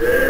Yeah.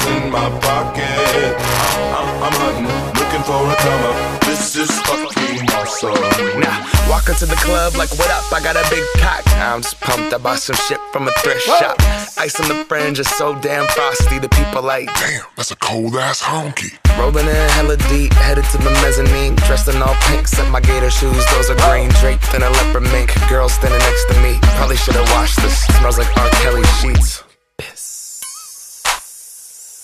dollars in my pocket. I'm, I'm hunting, looking for a come up. This is fucking awesome. Now, walk into the club like, what up? I got a big cock. I'm just pumped. I bought some shit from a thrift shop. Ice on the fringe is so damn frosty. The people like, Damn, that's a cold ass honky. rolling in hella deep, headed to the mezzanine. Dressed in all pink, set my gator shoes. Those are green draped in a leopard mink. Girl standing next to me. Probably should have washed this. Smells like R. Kelly sheets.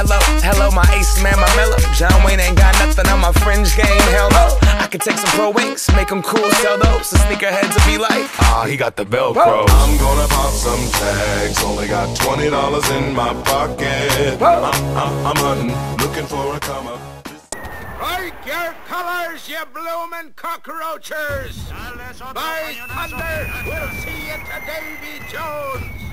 Hello, hello, my ace man, my mellow. John Wayne ain't got nothing on my fringe game. Hell no. I could take some pro wings, make them cool, sell those. The sneakerheads will be like, ah, he got the Velcro. I'm gonna pop some tags. Only got twenty dollars in my pocket. I'm, I'm, I'm hunting, looking for a come up. Strike your colors, you bloomin' cockroaches! By thunder, we'll see you to Davy Jones!